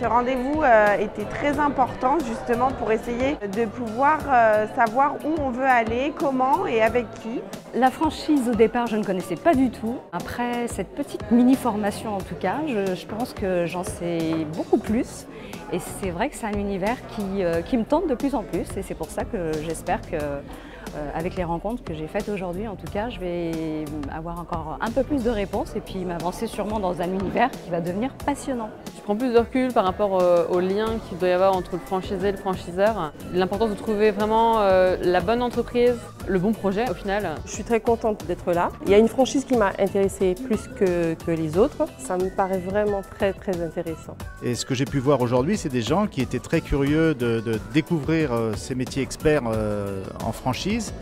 Ce rendez-vous euh, était très important justement pour essayer de pouvoir euh, savoir où on veut aller, comment et avec qui. La franchise au départ, je ne connaissais pas du tout. Après cette petite mini-formation en tout cas, je, pense que j'en sais beaucoup plus. Et c'est vrai que c'est un univers qui, euh, me tente de plus en plus et c'est pour ça que j'espère que avec les rencontres que j'ai faites aujourd'hui, en tout cas, je vais avoir encore un peu plus de réponses et puis m'avancer sûrement dans un univers qui va devenir passionnant. Je prends plus de recul par rapport euh, au lien qu'il doit y avoir entre le franchisé et le franchiseur. L'importance de trouver vraiment euh, la bonne entreprise, le bon projet au final. Je suis très contente d'être là. Il y a une franchise qui m'a intéressée plus que, que, les autres. Ça me paraît vraiment très très intéressant. Et ce que j'ai pu voir aujourd'hui, c'est des gens qui étaient très curieux de, de découvrir ces métiers experts en franchise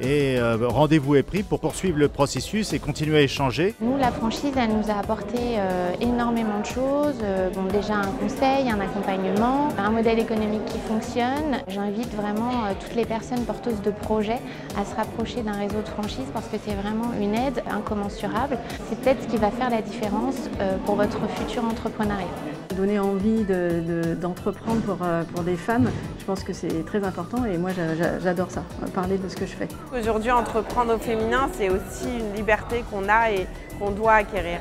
et euh, rendez-vous est pris pour poursuivre le processus et continuer à échanger. Nous, la franchise, elle nous a apporté euh, énormément de choses. Euh, bon, déjà un conseil, un accompagnement, un modèle économique qui fonctionne. J'invite vraiment toutes les personnes porteuses de projets à se rapprocher d'un réseau de franchise parce que c'est vraiment une aide incommensurable. C'est peut-être ce qui va faire la différence pour votre futur entrepreneuriat. Donner envie d'entreprendre pour, pour des femmes, je pense que c'est très important et moi j'adore ça, parler de ce que je fais. Aujourd'hui, entreprendre au féminin, c'est aussi une liberté qu'on a et qu'on doit acquérir.